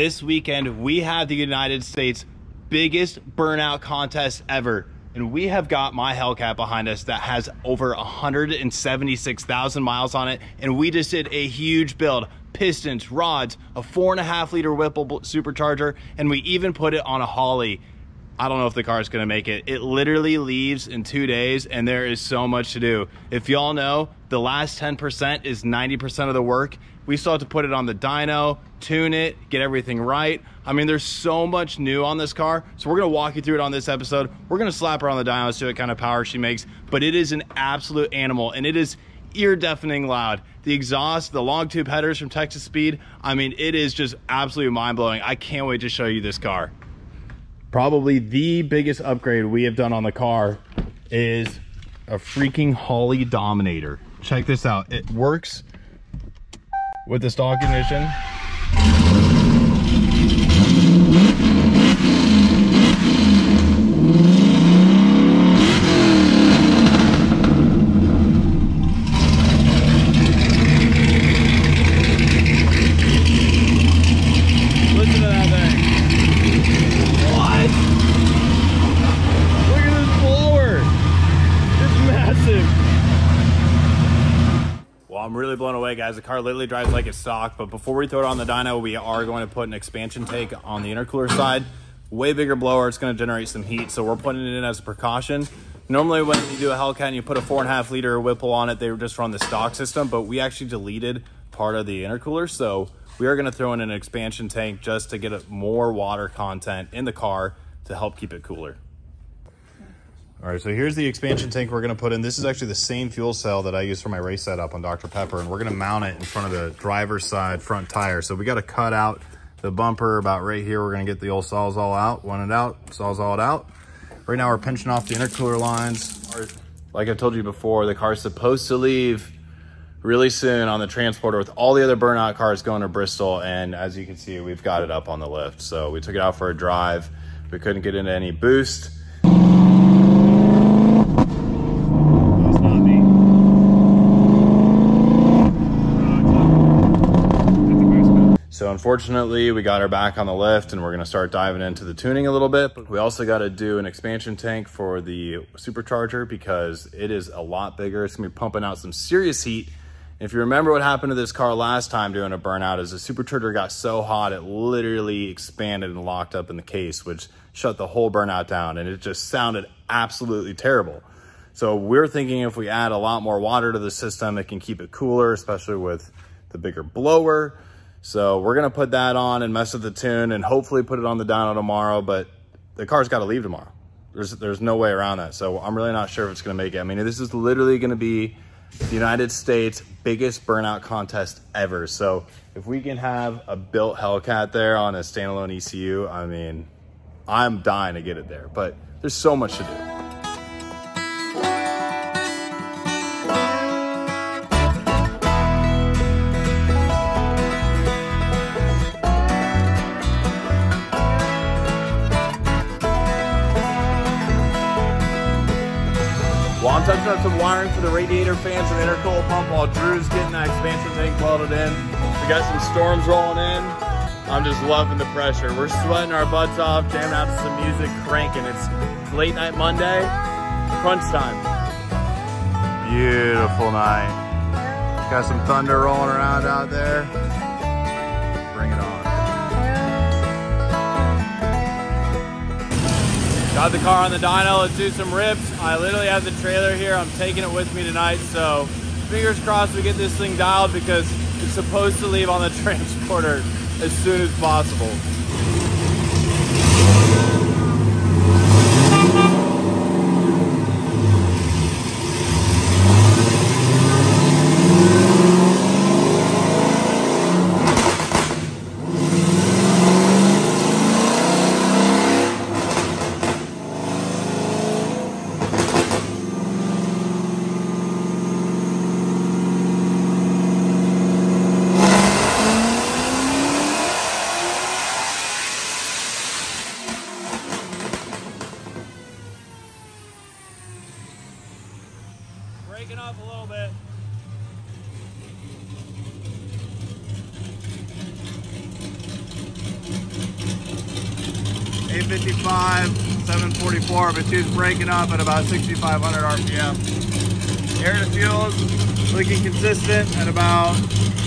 this weekend we have the United States biggest burnout contest ever. And we have got my Hellcat behind us that has over 176,000 miles on it. And we just did a huge build pistons, rods, a four and a half liter Whipple supercharger, and we even put it on a Holley. I don't know if the car is going to make it. It literally leaves in two days, and there is so much to do. If y'all know, the last 10% is 90% of the work. We still have to put it on the dyno, tune it, get everything right. I mean, there's so much new on this car. So we're going to walk you through it on this episode. We're going to slap her on the dyno, see what kind of power she makes. But it is an absolute animal, and it is ear deafening loud. The exhaust, the long tube headers from Texas Speed, I mean, it is just absolutely mind blowing. I can't wait to show you this car. Probably the biggest upgrade we have done on the car is a freaking Holley Dominator. Check this out. It works with the stock ignition. Guys. The car literally drives like it's stock, but before we throw it on the dyno, we are going to put an expansion tank on the intercooler side. Way bigger blower, it's gonna generate some heat, so we're putting it in as a precaution. Normally when you do a Hellcat and you put a four and a half liter Whipple on it, they just run the stock system, but we actually deleted part of the intercooler, so we are gonna throw in an expansion tank just to get more water content in the car to help keep it cooler. All right, so here's the expansion tank we're gonna put in. This is actually the same fuel cell that I use for my race setup on Dr. Pepper, and we're gonna mount it in front of the driver's side front tire. So we gotta cut out the bumper about right here. We're gonna get the old Sawzall out, one it out, Sawzall it out. Right now we're pinching off the intercooler lines. Like I told you before, the car's supposed to leave really soon on the transporter with all the other burnout cars going to Bristol. And as you can see, we've got it up on the lift. So we took it out for a drive. We couldn't get into any boost. So unfortunately, we got her back on the lift and we're gonna start diving into the tuning a little bit. But we also gotta do an expansion tank for the supercharger because it is a lot bigger. It's gonna be pumping out some serious heat. If you remember what happened to this car last time during a burnout is the supercharger got so hot, it literally expanded and locked up in the case, which shut the whole burnout down and it just sounded absolutely terrible. So we're thinking if we add a lot more water to the system, it can keep it cooler, especially with the bigger blower. So we're gonna put that on and mess with the tune and hopefully put it on the dyno tomorrow, but the car's gotta leave tomorrow. There's, there's no way around that. So I'm really not sure if it's gonna make it. I mean, this is literally gonna be the United States biggest burnout contest ever. So if we can have a built Hellcat there on a standalone ECU, I mean, I'm dying to get it there, but there's so much to do. I'm touching up some wiring for the radiator fans and intercooler pump while Drew's getting that expansion tank welded in. We got some storms rolling in. I'm just loving the pressure. We're sweating our butts off, jamming out to some music, cranking. It's late night Monday, crunch time. Beautiful night. Got some thunder rolling around out there. Got the car on the dyno, let's do some rips. I literally have the trailer here, I'm taking it with me tonight, so fingers crossed we get this thing dialed because it's supposed to leave on the transporter as soon as possible. breaking up a little bit. Eight fifty five, seven forty four, but she's breaking up at about sixty five hundred RPM. Air to fuels looking consistent at about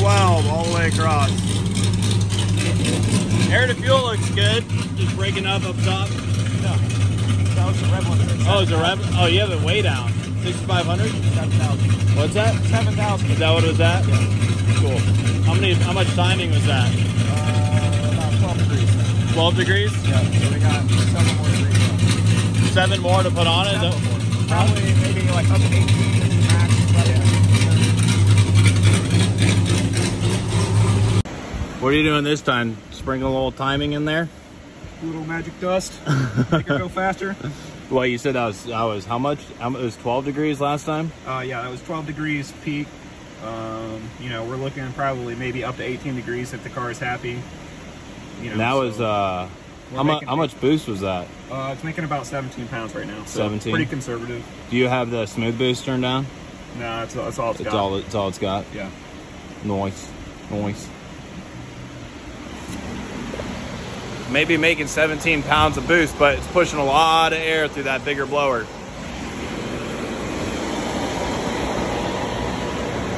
twelve all the way across. Air to fuel looks good. Just breaking up up top. No. That was a red one. Oh, it's a red. Oh, you have it way down. 6,500. 7,000. What's that? 7,000. Is that what it was at? Cool. How many? How much timing was that? Uh, about 12 degrees. 12 degrees. Yeah, so we got seven more degrees. Seven more to put on it. Seven more. Probably maybe like up to 18. What are you doing this time? Sprinkle a little timing in there. Do a little magic dust. Make it go faster. Well, you said that was that was how much? It was 12 degrees last time. Uh, yeah, that was 12 degrees peak. Um, you know, we're looking probably maybe up to 18 degrees if the car is happy. You know, that so, was uh, how much? How much boost was that? Uh, it's making about 17 pounds right now. So 17? Pretty conservative. Do you have the smooth boost turned down? No, that's, that's all it's It's got. all. It's all it's got. Yeah. Noise. Noise. maybe making 17 pounds of boost, but it's pushing a lot of air through that bigger blower.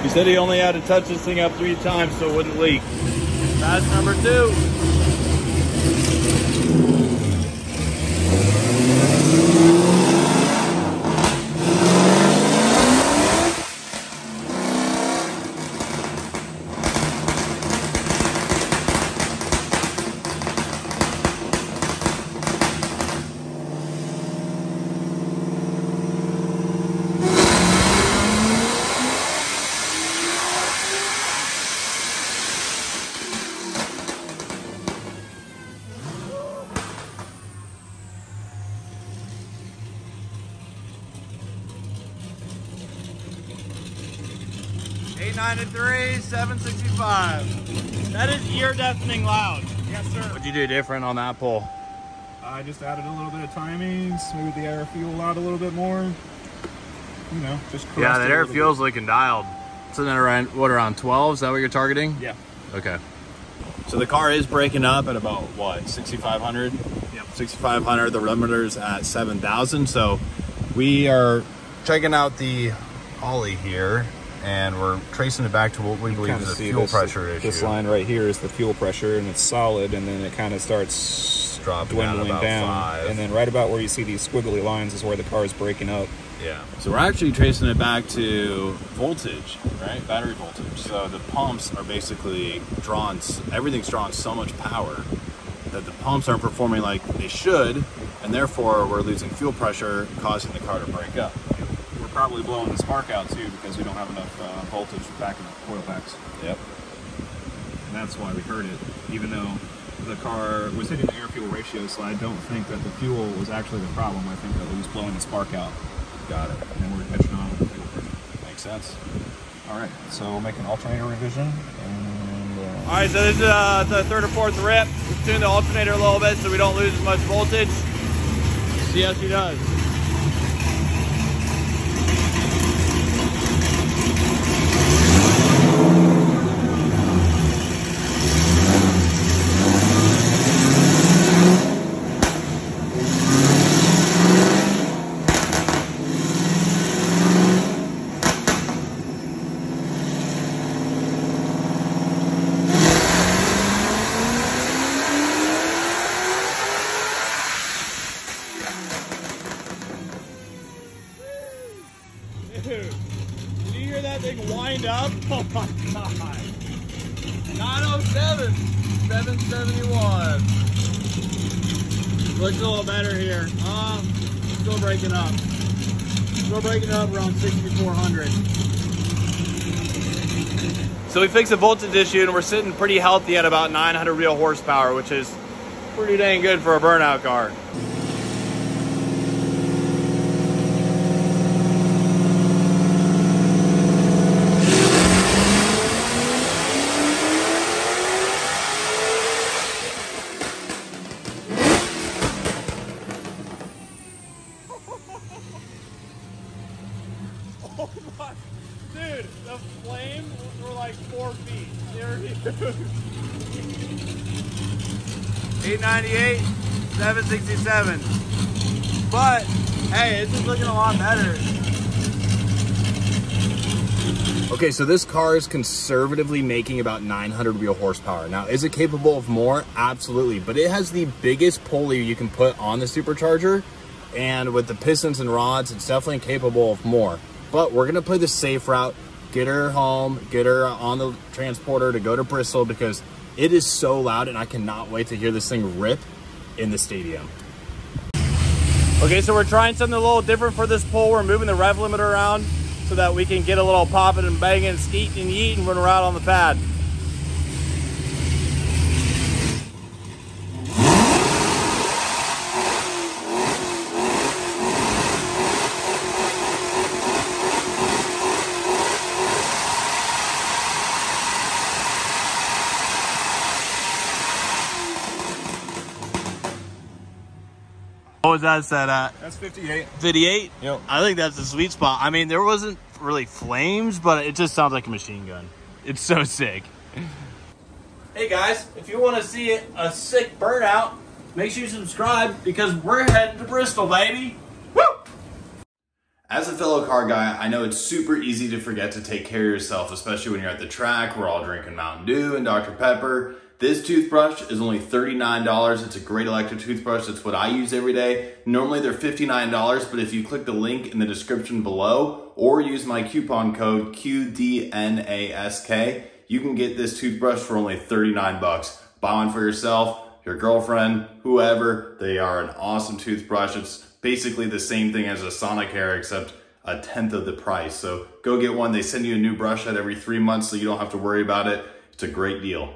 He said he only had to touch this thing up three times so it wouldn't leak. That's number two. Thank you. 765. That is ear deafening loud. Yes, sir. What'd you do different on that pull? I just added a little bit of timings, moved the air fuel out a little bit more. You know, just yeah. That air fuel's bit. looking dialed. So then around what around 12? Is that what you're targeting? Yeah. Okay. So the car is breaking up at about what 6,500. Yep. 6,500. The limiter's at 7,000. So we are checking out the Holley here and we're tracing it back to what we believe is a fuel this- pressure issue. This line right here is the fuel pressure, and it's solid, and then it kind of starts Dropping down dwindling about down, five. and then right about where you see these squiggly lines is where the car is breaking up. Yeah. So we're actually tracing it back to voltage, right? Battery voltage. So the pumps are basically drawn, everything's drawn so much power that the pumps aren't performing like they should, and therefore we're losing fuel pressure, causing the car to break up. We're probably blowing the spark out too because we don't have enough uh, voltage back in the coil packs, Yep. and that's why we heard it. Even though the car was hitting the air fuel ratio, so I don't think that the fuel was actually the problem. I think that it was blowing the spark out, Got it. and we're catching on with the fuel pressure. Makes sense. All right, so we'll make an alternator revision, and uh, All right, so this is uh, the third or fourth rip. Let's tune the alternator a little bit so we don't lose as much voltage. See how she does. Dude, did you hear that thing wind up? Oh my god. 907, 771. Looks a little better here. Uh, still breaking up. Still breaking up around 6,400. So we fixed the voltage issue and we're sitting pretty healthy at about 900 real horsepower, which is pretty dang good for a burnout car. Oh my, dude, the flames were like four feet. They were huge. 898, 767. But, hey, it's just looking a lot better. Okay, so this car is conservatively making about 900 wheel horsepower. Now, is it capable of more? Absolutely, but it has the biggest pulley you can put on the supercharger, and with the pistons and rods, it's definitely capable of more. But we're gonna play the safe route, get her home, get her on the transporter to go to Bristol because it is so loud and I cannot wait to hear this thing rip in the stadium. Okay, so we're trying something a little different for this pull. We're moving the rev limiter around so that we can get a little popping and banging, and skeeting and yeeting when we're out on the pad. Was that set at? Uh, that's 58. 58? Yep. I think that's the sweet spot. I mean, there wasn't really flames, but it just sounds like a machine gun. It's so sick. Hey guys, if you want to see a sick burnout, make sure you subscribe because we're heading to Bristol, baby. Woo! As a fellow car guy, I know it's super easy to forget to take care of yourself, especially when you're at the track. We're all drinking Mountain Dew and Dr. Pepper. This toothbrush is only $39. It's a great electric toothbrush. It's what I use every day. Normally they're $59, but if you click the link in the description below or use my coupon code QDNASK, you can get this toothbrush for only 39 bucks. Buy one for yourself, your girlfriend, whoever. They are an awesome toothbrush. It's basically the same thing as a Sonicare except a tenth of the price. So go get one. They send you a new brush out every three months so you don't have to worry about it. It's a great deal.